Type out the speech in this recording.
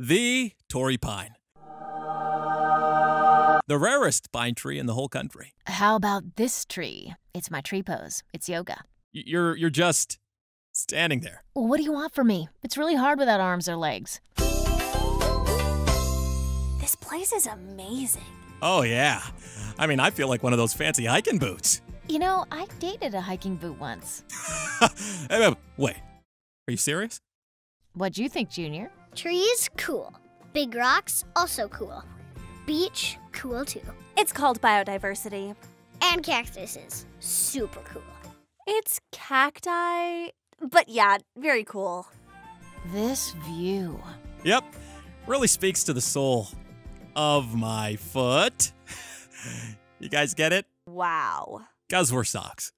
The Torrey pine. The rarest pine tree in the whole country. How about this tree? It's my tree pose. It's yoga. Y- You're you're just standing there. Well, what do you want from me? It's really hard without arms or legs. This place is amazing. Oh yeah. I mean, I feel like one of those fancy hiking boots. You know, I dated a hiking boot once. Hey, wait, wait. Are you serious? What'd you think, Junior? Trees, cool. Big rocks, also cool. Beach, cool too. It's called biodiversity. And cactuses, super cool. It's cacti, but yeah, very cool. This view. Yep. Really speaks to the soul of my foot. you guys get it? Wow. Guys wear socks.